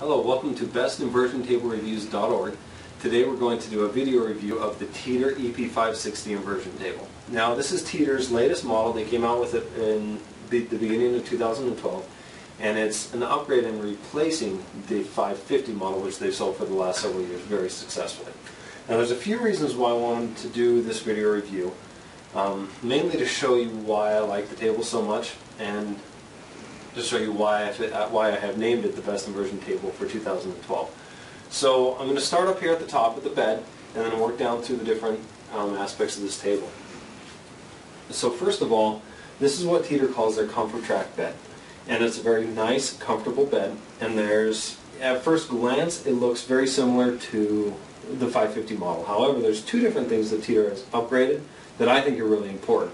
Hello, welcome to bestinversiontablereviews.org. Today we're going to do a video review of the Teeter EP560 inversion table. Now this is Teeter's latest model. They came out with it in the beginning of 2012 and it's an upgrade in replacing the 550 model which they've sold for the last several years very successfully. Now there's a few reasons why I wanted to do this video review. Um, mainly to show you why I like the table so much and to show you why I, uh, why I have named it the best inversion table for 2012. So I'm going to start up here at the top with the bed and then work down through the different um, aspects of this table. So first of all, this is what Teeter calls their ComfortTrack bed. And it's a very nice, comfortable bed. And there's, at first glance, it looks very similar to the 550 model. However, there's two different things that Teeter has upgraded that I think are really important.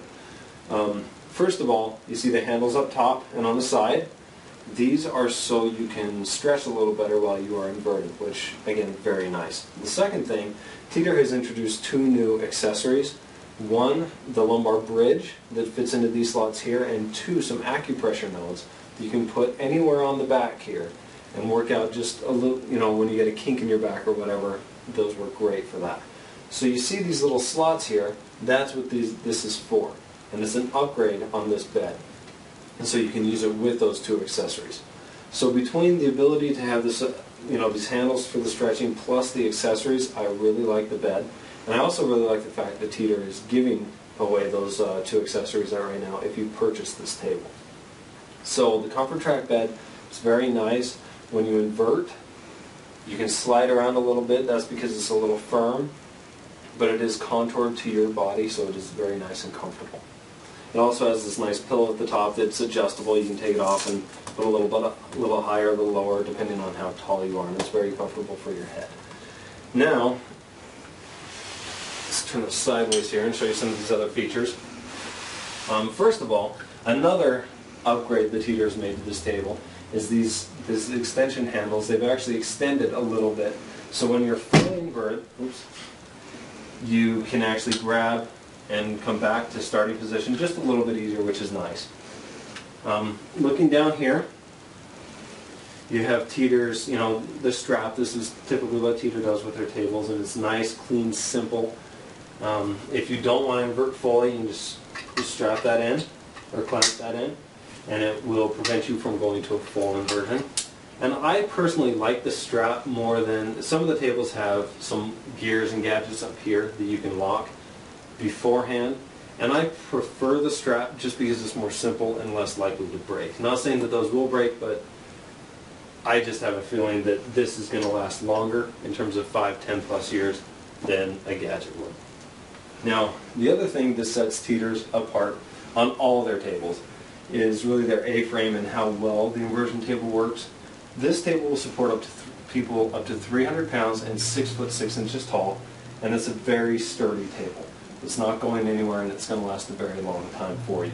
Um, first of all, you see the handles up top and on the side. These are so you can stretch a little better while you are inverted, which again, very nice. The second thing, Teeter has introduced two new accessories. One, the lumbar bridge that fits into these slots here, and two, some acupressure nodes that you can put anywhere on the back here and work out just a little, you know, when you get a kink in your back or whatever, those work great for that. So you see these little slots here, that's what these, this is for. And it's an upgrade on this bed. And so you can use it with those two accessories. So between the ability to have this, uh, you know, these handles for the stretching plus the accessories, I really like the bed. And I also really like the fact that Teeter is giving away those uh, two accessories right now if you purchase this table. So the ComfortTrack bed is very nice. When you invert, you can slide around a little bit. That's because it's a little firm, but it is contoured to your body, so it is very nice and comfortable. It also has this nice pillow at the top that's adjustable. You can take it off and put a little bit, a little higher, a little lower, depending on how tall you are, and it's very comfortable for your head. Now, let's turn it sideways here and show you some of these other features. Um, first of all, another upgrade that Teeter's made to this table is these, these extension handles. They've actually extended a little bit, so when you're fully invert, oops, you can actually grab and come back to starting position just a little bit easier, which is nice. Um, looking down here, you have Teeter's, you know, the strap. This is typically what Teeter does with their tables, and it's nice, clean, simple. Um, if you don't want to invert fully, you can just, just strap that in or clamp that in, and it will prevent you from going to a full inversion. And I personally like the strap more than, some of the tables have some gears and gadgets up here that you can lock beforehand. And I prefer the strap just because it's more simple and less likely to break. Not saying that those will break, but I just have a feeling that this is going to last longer in terms of 5, 10 plus years than a gadget would. Now, the other thing that sets Teeters apart on all their tables is really their A-frame and how well the inversion table works. This table will support up to people up to 300 pounds and 6 foot 6 inches tall, and it's a very sturdy table. It's not going anywhere and it's going to last a very long time for you.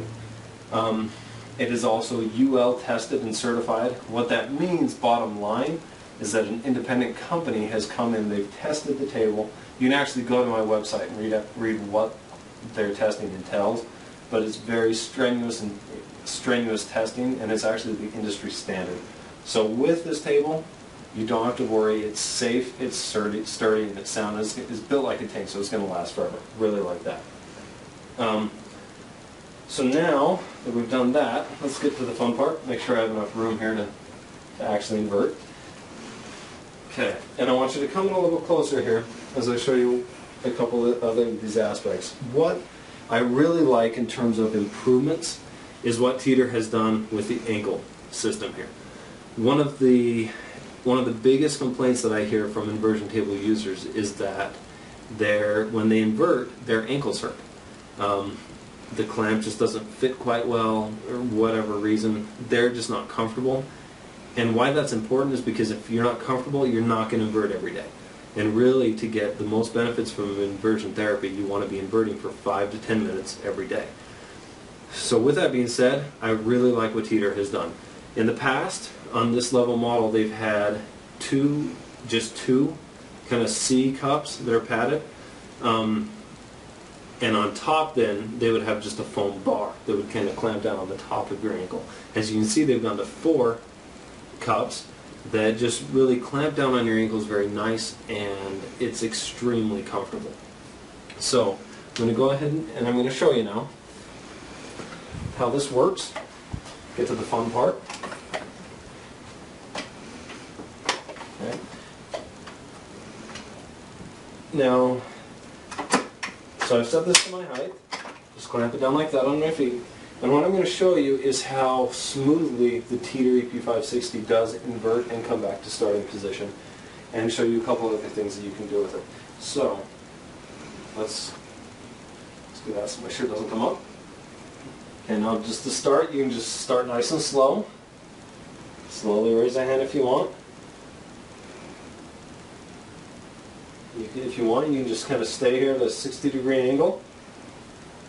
Um, it is also UL tested and certified. What that means, bottom line, is that an independent company has come in, they've tested the table. You can actually go to my website and read, read what their testing entails, but it's very strenuous and strenuous testing, and it's actually the industry standard. So with this table, you don't have to worry. It's safe, it's sturdy, sturdy and it's sound. It's, it's built like a tank, so it's going to last forever. Really like that. Um, so now that we've done that, let's get to the fun part. Make sure I have enough room here to, to actually invert. Okay, and I want you to come in a little closer here as I show you a couple of other these aspects. What I really like in terms of improvements is what Teeter has done with the ankle system here. One of the one of the biggest complaints that I hear from inversion table users is that when they invert, their ankles hurt. Um, the clamp just doesn't fit quite well, or whatever reason. They're just not comfortable. And why that's important is because if you're not comfortable, you're not going to invert every day. And really, to get the most benefits from inversion therapy, you want to be inverting for 5 to 10 minutes every day. So with that being said, I really like what Teeter has done. In the past, on this level model, they've had two, just two kind of C cups that are padded. Um, and on top then, they would have just a foam bar that would kind of clamp down on the top of your ankle. As you can see, they've gone to four cups that just really clamp down on your ankles very nice and it's extremely comfortable. So I'm going to go ahead and I'm going to show you now how this works. Get to the fun part. Okay. Now, so I've set this to my height. Just clamp it down like that on my feet. And what I'm going to show you is how smoothly the Teeter EP560 does invert and come back to starting position and show you a couple of other things that you can do with it. So, let's, let's do that so my shirt doesn't come up. Okay, now just to start, you can just start nice and slow. Slowly raise a hand if you want. You can, if you want, you can just kind of stay here at a 60 degree angle.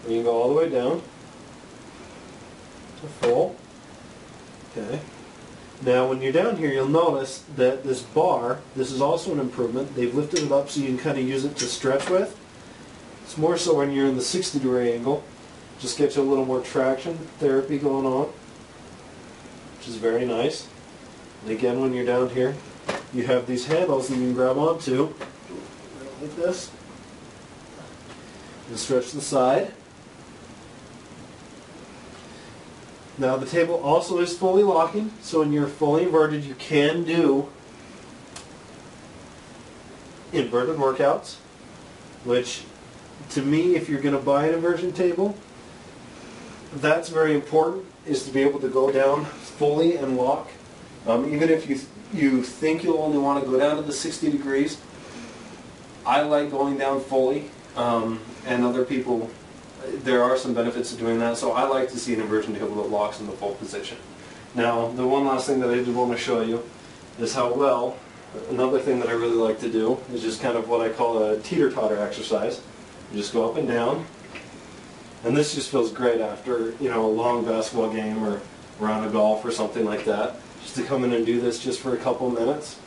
And you can go all the way down to full. Okay. Now when you're down here, you'll notice that this bar, this is also an improvement. They've lifted it up so you can kind of use it to stretch with. It's more so when you're in the 60 degree angle. Just get you a little more traction therapy going on, which is very nice. And again, when you're down here, you have these handles that you can grab onto, like this, and stretch the side. Now the table also is fully locking, so when you're fully inverted, you can do inverted workouts, which to me, if you're going to buy an inversion table, that's very important, is to be able to go down fully and lock. Um, even if you, you think you'll only want to go down to the 60 degrees, I like going down fully, um, and other people, there are some benefits to doing that, so I like to see an inversion table that locks in the full position. Now, the one last thing that I did want to show you is how well, another thing that I really like to do is just kind of what I call a teeter-totter exercise. You just go up and down, and this just feels great after, you know, a long basketball game or round of golf or something like that. Just to come in and do this just for a couple minutes.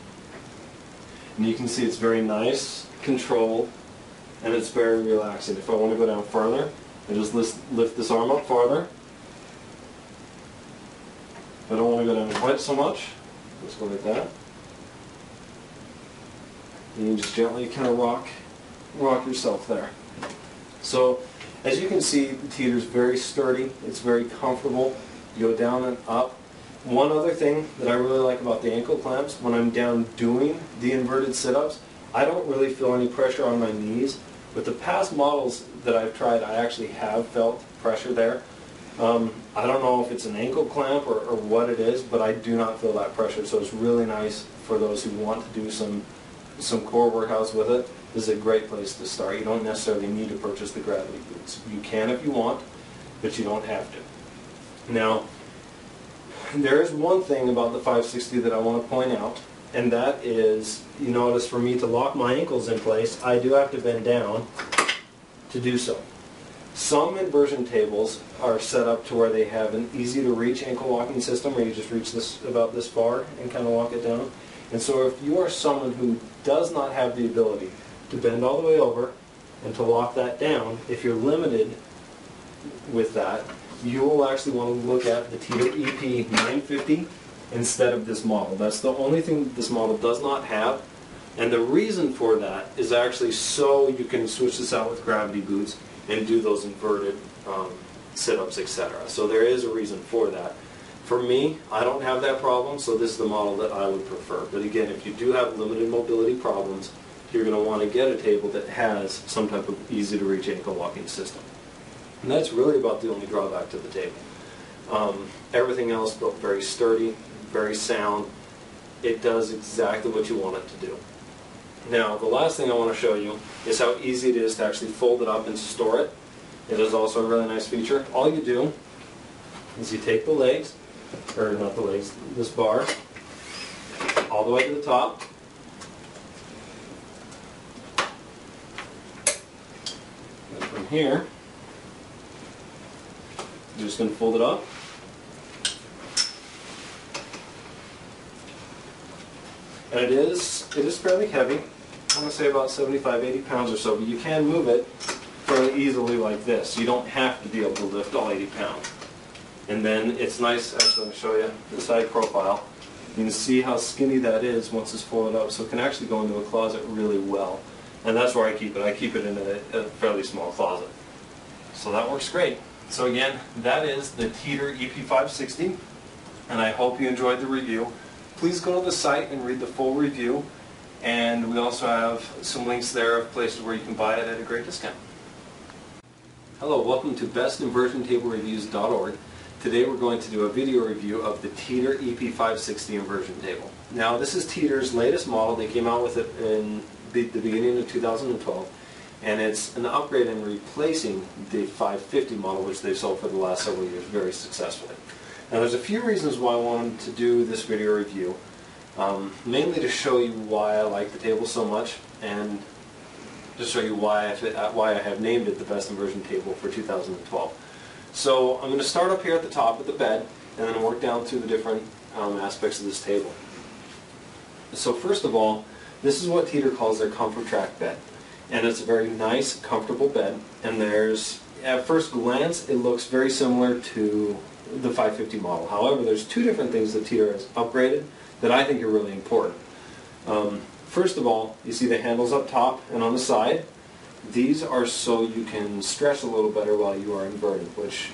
And you can see it's very nice, controlled, and it's very relaxing. If I want to go down further, I just lift, this arm up farther. I don't want to go down quite so much, let's go like that. And you just gently kind of rock, rock yourself there. So as you can see, the teeter is very sturdy. It's very comfortable. You go down and up. One other thing that I really like about the ankle clamps, when I'm down doing the inverted sit-ups, I don't really feel any pressure on my knees. With the past models that I've tried, I actually have felt pressure there. Um, I don't know if it's an ankle clamp or, or what it is, but I do not feel that pressure. So it's really nice for those who want to do some some core workouts with it. This is a great place to start. You don't necessarily need to purchase the gravity boots. You can if you want, but you don't have to. Now, there is one thing about the 560 that I want to point out, and that is, you notice for me to lock my ankles in place, I do have to bend down to do so. Some inversion tables are set up to where they have an easy to reach ankle locking system where you just reach this about this far and kind of lock it down. And so if you are someone who does not have the ability to bend all the way over and to lock that down, if you're limited with that, you will actually want to look at the Teeter EP 950 instead of this model. That's the only thing this model does not have. And the reason for that is actually so you can switch this out with gravity boots and do those inverted um, sit-ups, etc. So there is a reason for that. For me, I don't have that problem, so this is the model that I would prefer. But again, if you do have limited mobility problems, you're going to want to get a table that has some type of easy-to-reach ankle locking system. And that's really about the only drawback to the table. Um, everything else built very sturdy, very sound. It does exactly what you want it to do. Now, the last thing I want to show you is how easy it is to actually fold it up and store it. It is also a really nice feature. All you do is you take the legs, or not the legs, this bar, all the way to the top. And from here, you're just going to fold it up. And it is, it is fairly heavy. I'm going to say about 75, 80 pounds or so, but you can move it fairly easily like this. You don't have to be able to lift all 80 pounds. And then it's nice, actually I'm going to show you the side profile. You can see how skinny that is once it's folded up, so it can actually go into a closet really well. And that's where I keep it. I keep it in a, a fairly small closet. So that works great. So again, that is the Teeter EP560, and I hope you enjoyed the review. Please go to the site and read the full review, and we also have some links there of places where you can buy it at a great discount. Hello, welcome to bestinversiontablereviews.org. Today we're going to do a video review of the Teeter EP560 inversion table. Now this is Teeter's latest model. They came out with it in the, beginning of 2012 and it's an upgrade in replacing the 550 model which they've sold for the last several years very successfully. Now there's a few reasons why I wanted to do this video review. Um, mainly to show you why I like the table so much and to show you why I, uh, why I have named it the best inversion table for 2012. So I'm going to start up here at the top with the bed and then work down through the different um, aspects of this table. So first of all, this is what Teeter calls their comfort track bed. And it's a very nice, comfortable bed. And there's, at first glance, it looks very similar to the 550 model. However, there's two different things that Teeter has upgraded that I think are really important. Um, first of all, you see the handles up top and on the side. These are so you can stretch a little better while you are inverted, which